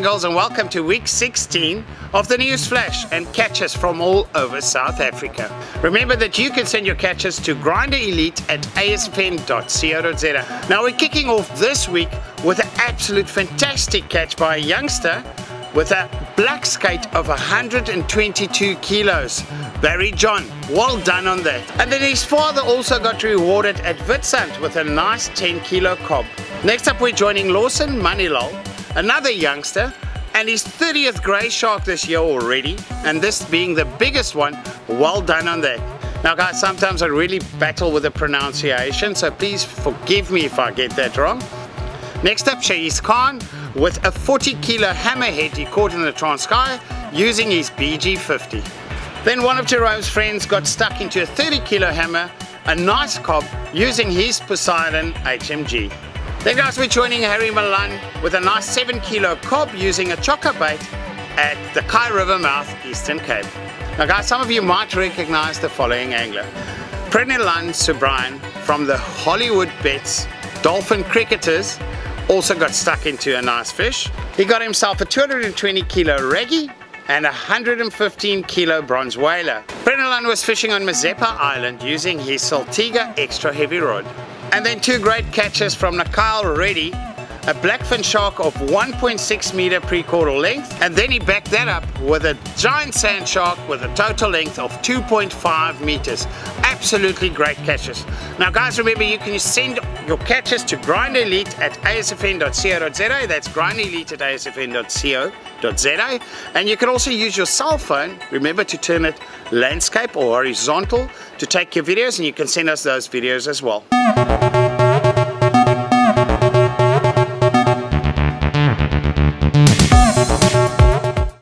and girls and welcome to week 16 of the News Flash and catches from all over South Africa. Remember that you can send your catches to Grinder Elite at asfn.co.za. Now we're kicking off this week with an absolute fantastic catch by a youngster with a black skate of 122 kilos. Barry John, well done on that. And then his father also got rewarded at Witstrand with a nice 10 kilo cob. Next up we're joining Lawson Manilal another youngster and his 30th grey shark this year already and this being the biggest one well done on that. Now guys sometimes I really battle with the pronunciation so please forgive me if I get that wrong. Next up Shahis Khan with a 40 kilo hammerhead he caught in the Transkei using his BG50 then one of Jerome's friends got stuck into a 30 kilo hammer a nice cob using his Poseidon HMG then guys, we're joining Harry Milan with a nice 7 kilo cob using a chokka bait at the Kei River mouth, Eastern Cape. Now guys, some of you might recognize the following angler. Prenelan Subrayen from the Hollywood Bets Dolphin Cricketers also got stuck into a nice fish. He got himself a 220 kilo reggie and a 115 kilo bronze whaler. Prenelan was fishing on Mazeppa Island using his Saltiga extra heavy rod. And then two great catches from Nakyle Reddy, a blackfin shark of 1.6 meter pre-caudal length, and then he backed that up with a giant sand shark with a total length of 2.5 meters. Absolutely great catches. Now guys, remember you can send your catches to Grinder Elite at asfn.co.za. That's Grinder Elite at asfn.co.za. And you can also use your cell phone, remember to turn it landscape or horizontal to take your videos and you can send us those videos as well.